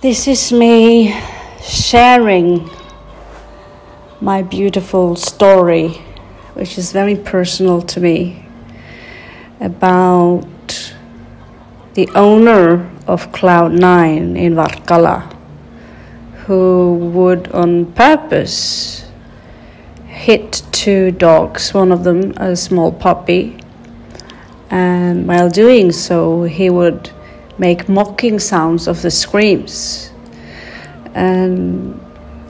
This is me sharing my beautiful story, which is very personal to me, about the owner of Cloud9 in Varkala, who would on purpose hit two dogs, one of them a small puppy, and while doing so, he would make mocking sounds of the screams. And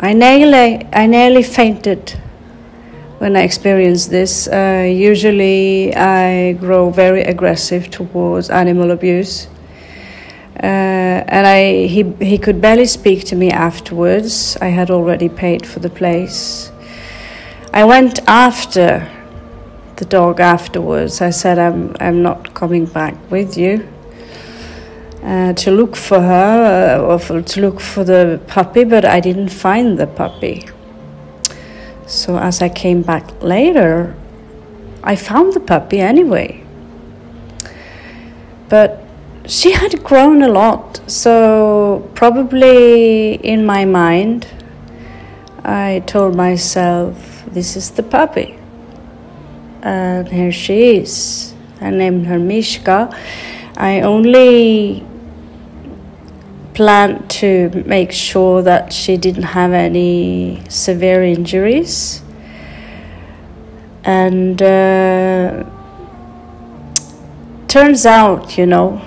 I nearly, I nearly fainted when I experienced this. Uh, usually, I grow very aggressive towards animal abuse. Uh, and I, he, he could barely speak to me afterwards. I had already paid for the place. I went after the dog afterwards. I said, I'm, I'm not coming back with you uh, to look for her uh, or for, to look for the puppy, but I didn't find the puppy. So as I came back later, I found the puppy anyway. But she had grown a lot, so probably in my mind, I told myself, This is the puppy. And here she is. I named her Michka. I only planned to make sure that she didn't have any severe injuries. And uh, turns out, you know,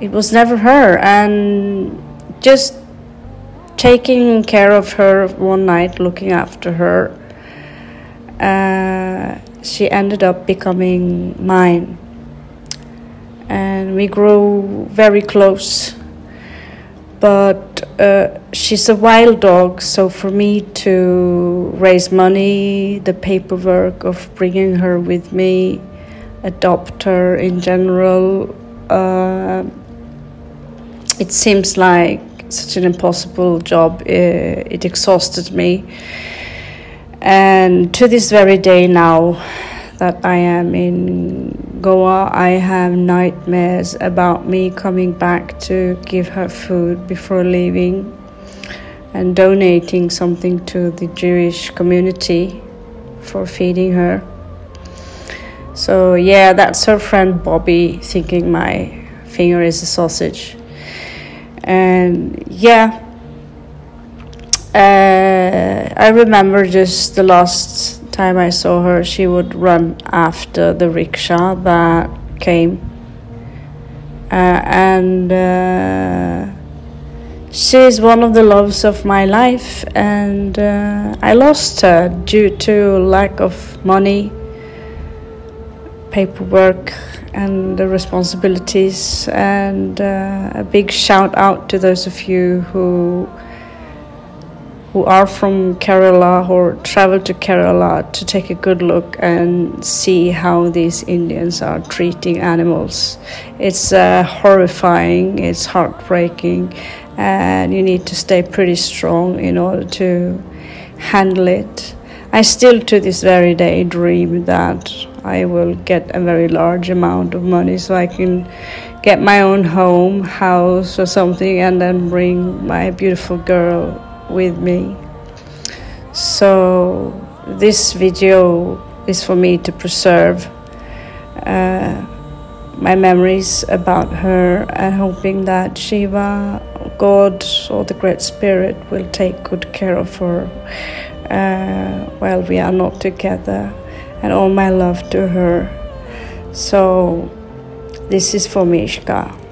it was never her. And just taking care of her one night, looking after her, uh, she ended up becoming mine. And we grew very close but uh, she's a wild dog, so for me to raise money, the paperwork of bringing her with me, adopt her in general, uh, it seems like such an impossible job. Uh, it exhausted me. And to this very day now, that I am in Goa, I have nightmares about me coming back to give her food before leaving and donating something to the Jewish community for feeding her. So, yeah, that's her friend Bobby thinking my finger is a sausage. And yeah, uh, I remember just the last time I saw her, she would run after the rickshaw that came. Uh, and uh, she's one of the loves of my life, and uh, I lost her due to lack of money, paperwork, and the responsibilities. And uh, a big shout out to those of you who who are from Kerala or travel to Kerala to take a good look and see how these Indians are treating animals. It's uh, horrifying, it's heartbreaking, and you need to stay pretty strong in order to handle it. I still, to this very day, dream that I will get a very large amount of money so I can get my own home, house, or something, and then bring my beautiful girl with me. So this video is for me to preserve uh, my memories about her and hoping that Shiva, God, or the Great Spirit will take good care of her uh, while we are not together, and all my love to her. So, this is for Michka.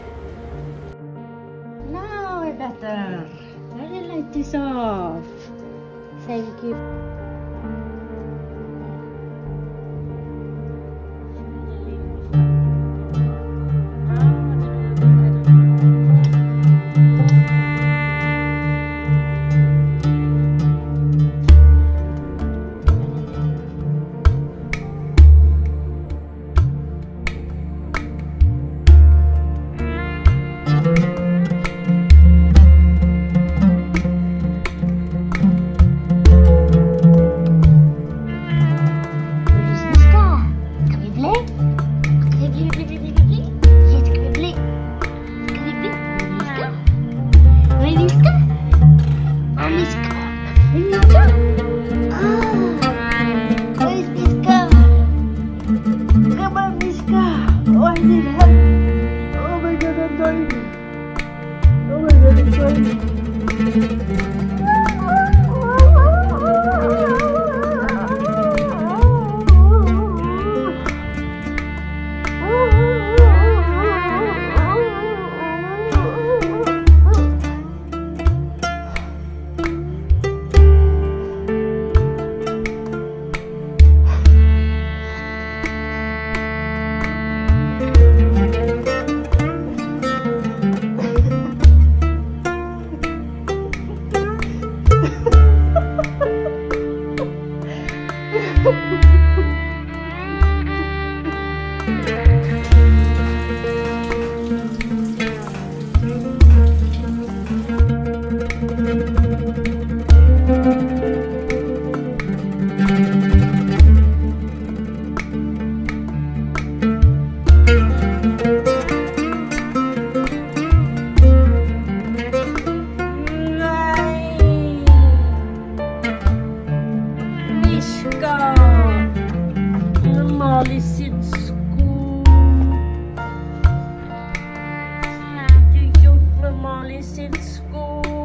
Mali sitsku.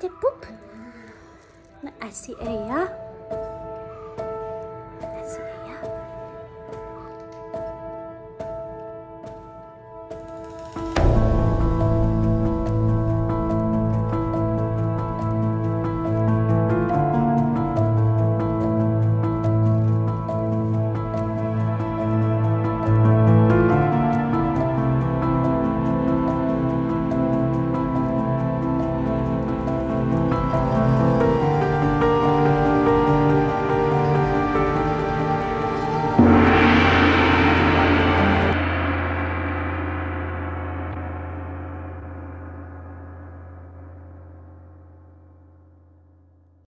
Boop. Makasih ya.